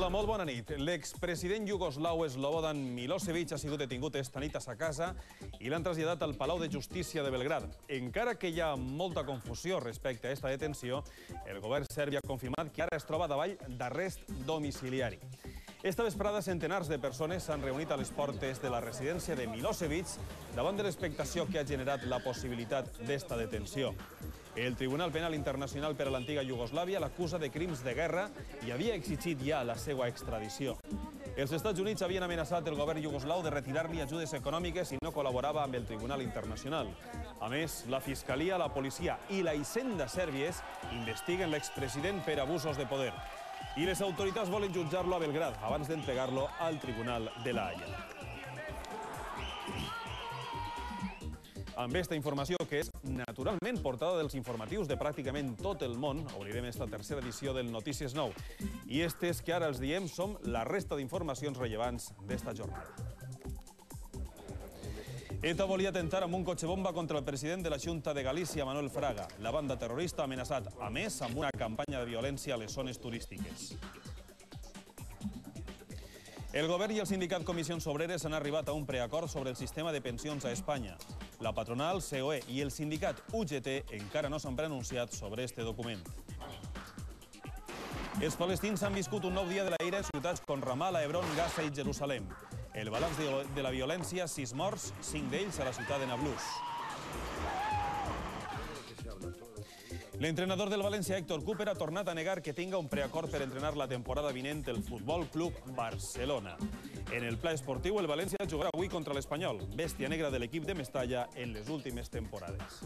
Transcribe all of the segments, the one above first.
Hola, molt bona nit. L'expresident iugoslau Slobodan Milosevic ha sigut detingut esta nit a sa casa i l'han traslladat al Palau de Justícia de Belgrad. Encara que hi ha molta confusió respecte a esta detenció, el govern serbi ha confirmat que ara es troba davall d'arrest domiciliari. Esta vesprada, centenars de persones s'han reunit a les portes de la residència de Milosevic davant de l'expectació que ha generat la possibilitat d'esta detenció. El Tribunal Penal Internacional per a l'antiga Iugoslàvia l'acusa de crims de guerra i havia exigit ja la seva extradició. Els Estats Units havien amenaçat el govern iugoslau de retirar-li ajudes econòmiques si no col·laborava amb el Tribunal Internacional. A més, la Fiscalia, la policia i la Hisenda sèrbies investiguen l'expresident per abusos de poder. I les autoritats volen jutjar-lo a Belgrad abans d'entregar-lo al Tribunal de la Haia. Amb aquesta informació, que és naturalment portada dels informatius de pràcticament tot el món, obrirem esta tercera edició del Notícies Nou. I estes que ara els diem som la resta d'informacions rellevants d'esta jornada. ETA volia atentar amb un cotxe bomba contra el president de la Junta de Galícia, Manuel Fraga. La banda terrorista ha amenaçat, a més, amb una campanya de violència a les zones turístiques. El govern i el sindicat Comissions Obreres han arribat a un preacord sobre el sistema de pensions a Espanya. La patronal, COE i el sindicat UGT encara no s'han pronunciat sobre este document. Els palestins han viscut un nou dia de l'aire a ciutats com Ramallah, Hebron, Gaza i Jerusalem. El balanç de, la violència, sis morts, cinc d'ells a la ciutat de Nablus. L'entrenador del València, Héctor Cooper, ha tornat a negar que tinga un preacord per entrenar la temporada vinent el Futbol Club Barcelona. En el pla esportiu, el València jugarà avui contra l'Espanyol, bèstia negra de l'equip de Mestalla en les últimes temporades.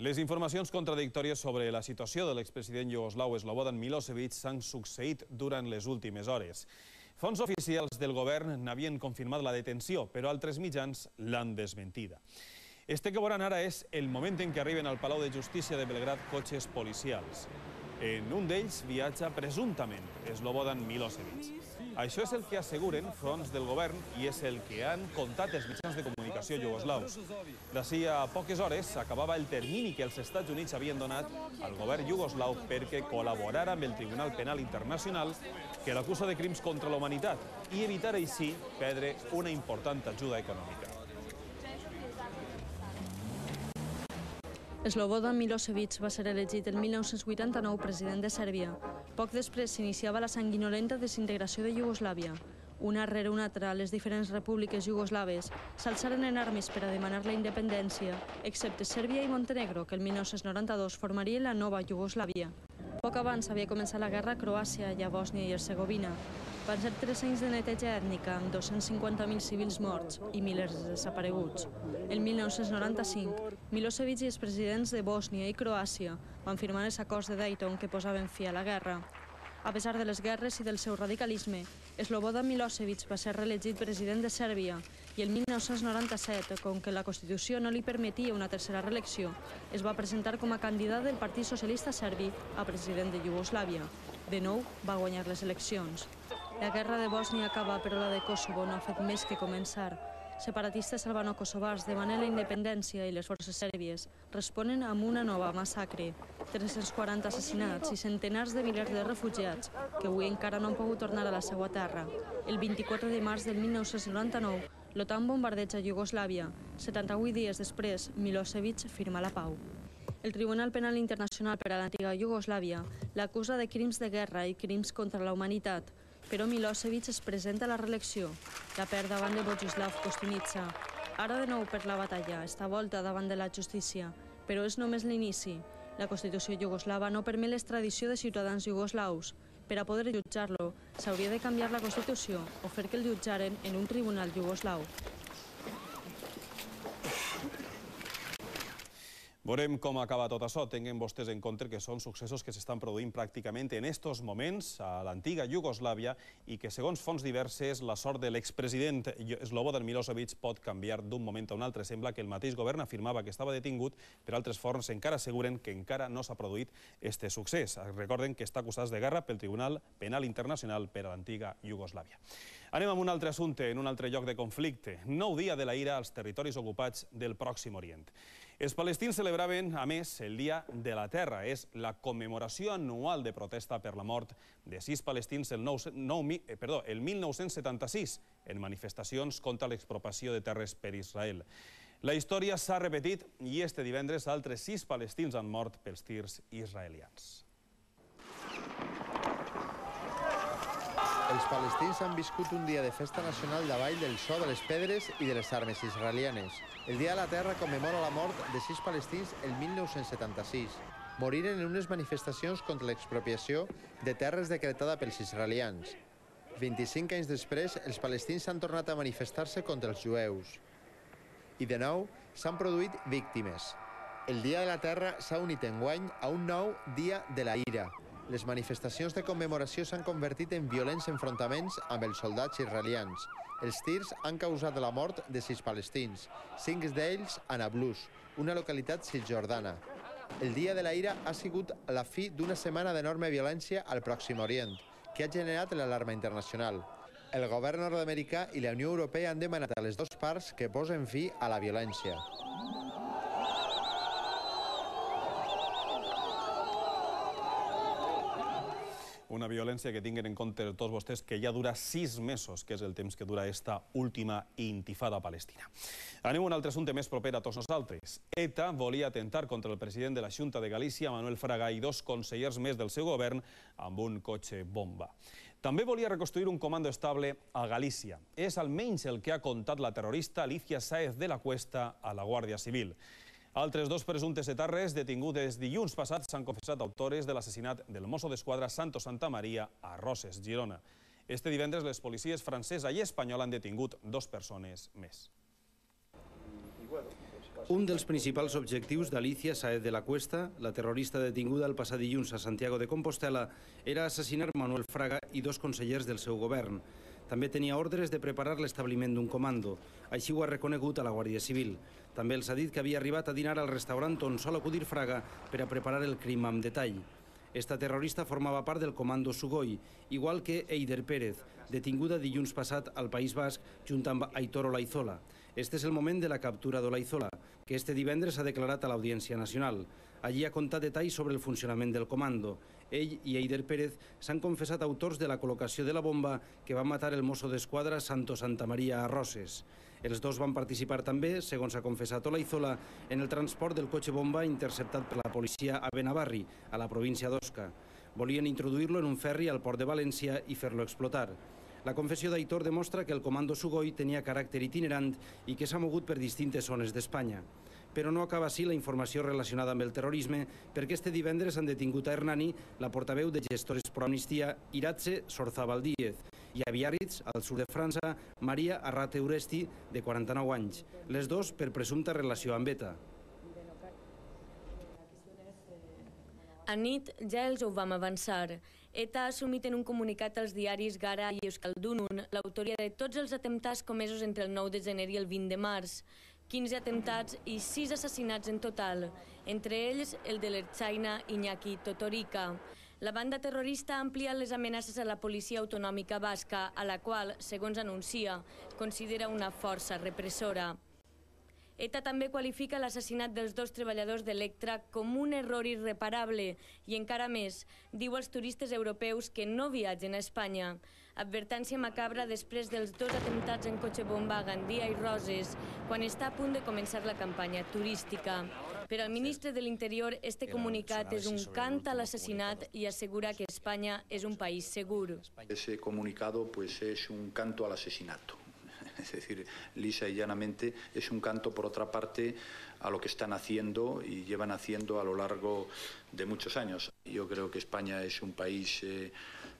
Les informacions contradictòries sobre la situació de l'expresident iugoslau Slobodan Milosevic s'han succeït durant les últimes hores. Fons oficials del govern n'havien confirmat la detenció, però altres mitjans l'han desmentida. Este que veuran ara és el moment en què arriben al Palau de Justícia de Belgrad cotxes policials. En un d'ells viatja presumptament Slobodan Milosevic. Això és el que asseguren fronts del govern i és el que han contat els mitjans de comunicació iugoslaus. D'ací a poques hores acabava el termini que els Estats Units havien donat al govern iugoslau perquè col·laborara amb el Tribunal Penal Internacional que l'acusa de crims contra la humanitat i evitar així perdre una important ajuda econòmica. Slobodan Milosevic va ser elegit el 1989 president de Sèrbia. Poc després s'iniciava la sanguinolenta desintegració de Iugoslàvia. Una rere una altra, les diferents repúbliques iugoslaves s'alçaren en armes per a demanar la independència, excepte Sèrbia i Montenegro, que el 1992 formarien la nova Iugoslàvia. Poc abans havia començat la guerra a Croàcia i a Bòsnia i Herzegovina. Van ser tres anys de neteja ètnica amb 250.000 civils morts i milers de desapareguts. El 1995, Milosevic i els presidents de Bòsnia i Croàcia van firmar els acords de Dayton que posaven fi a la guerra. A pesar de les guerres i del seu radicalisme, Slobodan Milosevic va ser reelegit president de Sèrbia i el 1997, com que la Constitució no li permetia una tercera reelecció, es va presentar com a candidat del Partit Socialista Serbi a president de Iugoslàvia. De nou, va guanyar les eleccions. La guerra de Bòsnia acaba, però la de Kosovo no ha fet més que començar. Separatistes albano-kosovars demanen la independència i les forces sèrbies responen amb una nova massacre. 340 assassinats i centenars de milers de refugiats que avui encara no han pogut tornar a la seva terra. El 24 de març del 1999, l'OTAN bombardeja Iugoslàvia. 78 dies després, Milosevic firma la pau. El Tribunal Penal Internacional per a l'antiga Iugoslàvia l'acusa de crims de guerra i crims contra la humanitat, però Milosevic es presenta a la reelecció. La perd davant de Bogislav Kostunica. Ara de nou per la batalla, està volta davant de la justícia, però és només l'inici. La Constitució iugoslava no permet l'extradició de ciutadans iugoslaus. Per a poder jutjar-lo, s'hauria de canviar la Constitució o fer que el jutjaren en un tribunal iugoslau. Veurem com acaba tot això. Tinguin vostès en compte que són successos que s'estan produint pràcticament en estos moments a l'antiga Iugoslàvia i que, segons fonts diverses, la sort de l'expresident Slobodan Milosevic pot canviar d'un moment a un altre. Sembla que el mateix govern afirmava que estava detingut, però altres fonts encara asseguren que encara no s'ha produït este succés. Recorden que està acusat de guerra pel Tribunal Penal Internacional per a l'antiga Iugoslàvia. Anem amb un altre assumpte, en un altre lloc de conflicte. Nou dia de la ira als territoris ocupats del Pròxim Orient. Els palestins celebraven, a més, el Dia de la Terra. És la commemoració anual de protesta per la mort de sis palestins el, 9, 9, eh, perdó, el 1976 en manifestacions contra l'expropiació de terres per Israel. La història s'ha repetit i este divendres altres sis palestins han mort pels tirs israelians. Els palestins han viscut un dia de festa nacional davall del so de les pedres i de les armes israelianes. El Dia de la Terra commemora la mort de sis palestins el 1976. Moriren en unes manifestacions contra l'expropiació de terres decretada pels israelians. 25 anys després, els palestins han tornat a manifestar-se contra els jueus. I de nou, s'han produït víctimes. El Dia de la Terra s'ha unit en guany a un nou Dia de la Ira, les manifestacions de commemoració s'han convertit en violents enfrontaments amb els soldats israelians. Els tirs han causat la mort de sis palestins, cinc d'ells a Nablus, una localitat cisjordana. El Dia de la Ira ha sigut la fi d'una setmana d'enorme violència al Pròxim Orient, que ha generat l'alarma internacional. El govern nord-americà i la Unió Europea han demanat a les dues parts que posen fi a la violència. Una violència que tinguin en compte tots vostès que ja dura sis mesos, que és el temps que dura esta última intifada palestina. Anem a un altre assumpte més proper a tots nosaltres. ETA volia atentar contra el president de la Junta de Galícia, Manuel Fraga, i dos consellers més del seu govern amb un cotxe bomba. També volia reconstruir un comando estable a Galícia. És almenys el que ha contat la terrorista Alicia Saez de la Cuesta a la Guàrdia Civil. Altres dos presumptes etarres detinguts dilluns passats s'han confessat autores de l'assassinat del mosso d'esquadra Santo Santa Maria a Roses, Girona. Este divendres les policies francesa i espanyola han detingut dos persones més. Un dels principals objectius d'Alicia Saez de la Cuesta, la terrorista detinguda el passat dilluns a Santiago de Compostela, era assassinar Manuel Fraga i dos consellers del seu govern. També tenia ordres de preparar l'establiment d'un comando. Així ho ha reconegut a la Guàrdia Civil. També els ha dit que havia arribat a dinar al restaurant on sol acudir Fraga per a preparar el crim amb detall. Esta terrorista formava part del comando Sugoi, igual que Eider Pérez, detinguda dilluns passat al País Basc junt amb Aitor Olaizola. Este és el moment de la captura d'Olaizola, que este divendres ha declarat a l'Audiència Nacional. Allí ha contat detalls sobre el funcionament del comando. Ell i Eider Pérez s'han confessat autors de la col·locació de la bomba que va matar el mosso d'esquadra Santo Santa Maria a Roses. Els dos van participar també, segons ha confessat Olaizola, en el transport del cotxe bomba interceptat per la policia a Benavarri, a la província d'Osca. Volien introduir-lo en un ferri al port de València i fer-lo explotar. La confessió d'Aitor demostra que el comando Sugoi tenia caràcter itinerant i que s'ha mogut per distintes zones d'Espanya. Però no acaba així la informació relacionada amb el terrorisme, perquè este divendres han detingut a Hernani la portaveu de Gestores Pro Amnistia Iratze Sorzabaldíez i a Biarritz, al sud de França, Maria Arrate Uresti, de 49 anys. Les dos per presumpta relació amb ETA. A nit ja els ho vam avançar. ETA ha assumit en un comunicat als diaris Gara i Euskaldunun l'autoria de tots els atemptats comesos entre el 9 de gener i el 20 de març. 15 atemptats i 6 assassinats en total, entre ells el de l'Ertzaina Iñaki Totorica. La banda terrorista ha ampliat les amenaces a la policia autonòmica basca, a la qual, segons anuncia, considera una força repressora. ETA també qualifica l'assassinat dels dos treballadors d'Electra com un error irreparable i encara més, diu als turistes europeus que no viatgen a Espanya. Advertència macabra després dels dos atemptats en cotxe bomba a Gandia i Roses, quan està a punt de començar la campanya turística. Per al ministre de l'Interior, este comunicat és un cant a l'assassinat i assegura que Espanya és un país segur. Ese comunicado pues, es un canto al asesinato. Es decir, lisa y llanamente es un canto, por otra parte, a lo que están haciendo y llevan haciendo a lo largo de muchos años. Yo creo que España es un país eh,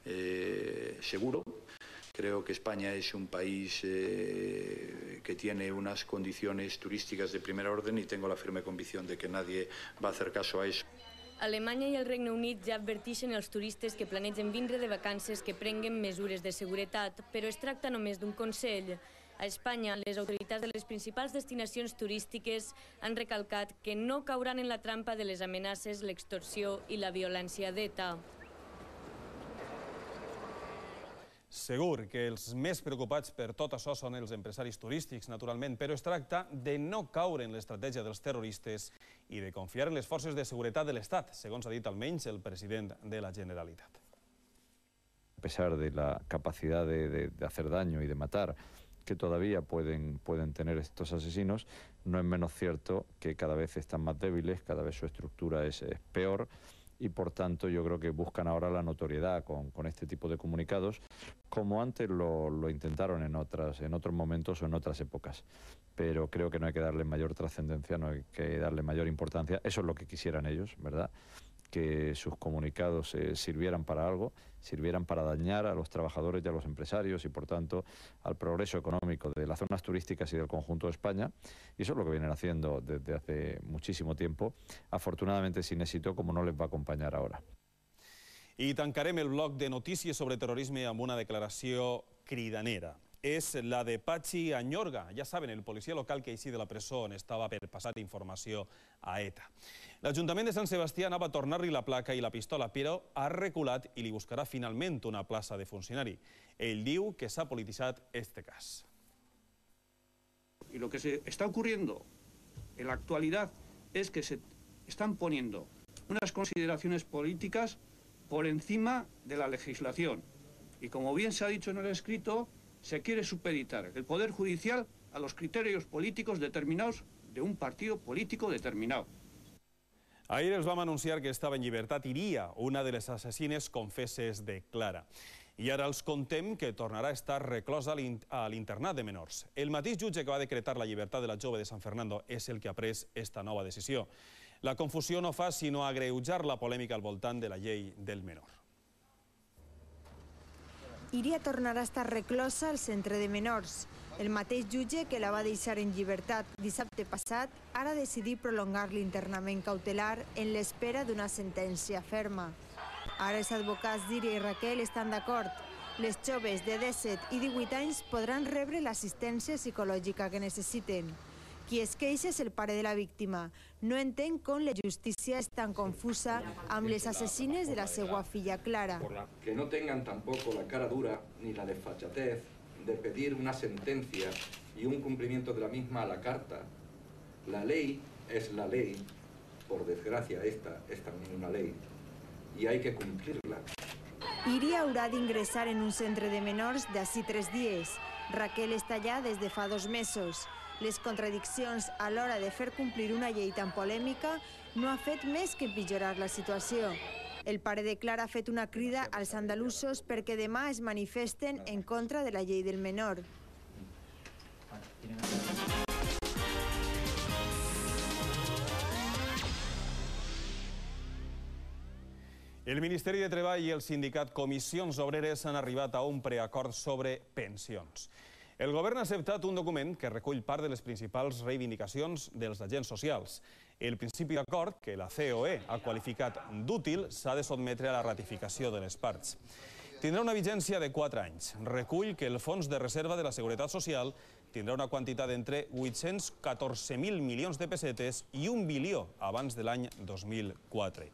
eh, seguro. Creo que España es un país eh, que tiene unas condiciones turísticas de primer orden y tengo la firme convicción de que nadie va a hacer caso a eso. Alemanya i el Regne Unit ja advertixen els turistes que planegen vindre de vacances que prenguen mesures de seguretat, però es tracta només d'un consell. A Espanya, les autoritats de les principals destinacions turístiques han recalcat que no cauran en la trampa de les amenaces, l'extorsió i la violència d'ETA. Segur que els més preocupats per tot això són els empresaris turístics, naturalment, però es tracta de no caure en l'estratègia dels terroristes i de confiar en les forces de seguretat de l'Estat, segons ha dit almenys el president de la Generalitat. A pesar de la capacidad de, de, de hacer daño y de matar que todavía pueden, pueden tener estos asesinos, no es menos cierto que cada vez están más débiles, cada vez su estructura es, es peor y por tanto yo creo que buscan ahora la notoriedad con, con este tipo de comunicados, como antes lo, lo, intentaron en, otras, en otros momentos o en otras épocas. Pero creo que no hay que darle mayor trascendencia, no hay que darle mayor importancia. Eso es lo que quisieran ellos, ¿verdad? Que sus comunicados eh, sirvieran para algo, sirvieran para dañar a los trabajadores y a los empresarios y, por tanto, al progreso económico de las zonas turísticas y del conjunto de España. Y eso es lo que vienen haciendo desde hace muchísimo tiempo, afortunadamente sin éxito, como no les va a acompañar ahora. I tancarem el bloc de notícies sobre terrorisme amb una declaració cridanera. És la de Pachi Anyorga, ja saben, el policia local que així de la presó on estava per passar informació a ETA. L'Ajuntament de Sant Sebastià anava a tornar-li la placa i la pistola, però ha reculat i li buscarà finalment una plaça de funcionari. Ell diu que s'ha polititzat este cas. Y lo que se está ocurriendo en la actualidad es que se están poniendo unas consideraciones políticas por encima de la legislación. Y como bien se ha dicho en el escrito, se quiere supeditar el Poder Judicial a los criterios políticos determinados de un partido político determinado. Ahir els vam anunciar que estava en llibertat Iria, una de les assassines confesses de Clara. I ara els contem que tornarà a estar reclosa a l'internat de menors. El mateix jutge que va decretar la llibertat de la jove de San Fernando és el que ha pres esta nova decisió. La confusió no fa sinó agreujar la polèmica al voltant de la llei del menor. Iria tornarà a estar reclosa al centre de menors. El mateix jutge que la va deixar en llibertat dissabte passat ara ha decidit prolongar l'internament cautelar en l'espera d'una sentència ferma. Ara els advocats d'Iria i Raquel estan d'acord. Les joves de 17 i 18 anys podran rebre l'assistència psicològica que necessiten. Qui es queixa és el pare de la víctima. No entén com la justícia és tan confusa amb les assassines de la seva filla Clara. Que no tengan tampoco la cara dura ni la desfachatez de pedir una sentencia y un cumplimiento de la misma a la carta. La ley es la ley. Por desgracia, esta es también una ley. Y hay que cumplirla. Iria haurà d'ingressar en un centre de menors d'ací tres dies. Raquel està allà des de fa dos mesos. Les contradiccions a l'hora de fer complir una llei tan polèmica no ha fet més que empitjorar la situació. El pare de Clara ha fet una crida als andalusos perquè demà es manifesten en contra de la llei del menor. El Ministeri de Treball i el sindicat Comissions Obreres han arribat a un preacord sobre pensions. El govern ha acceptat un document que recull part de les principals reivindicacions dels agents socials. El principi d'acord, que la COE ha qualificat d'útil, s'ha de sotmetre a la ratificació de les parts. Tindrà una vigència de 4 anys. Recull que el Fons de Reserva de la Seguretat Social tindrà una quantitat d'entre 814.000 milions de pessetes i un bilió abans de l'any 2004.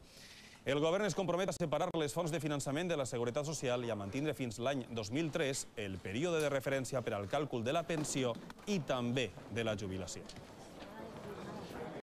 El govern es compromet a separar les fonts de finançament de la Seguretat Social i a mantindre fins l'any 2003 el període de referència per al càlcul de la pensió i també de la jubilació.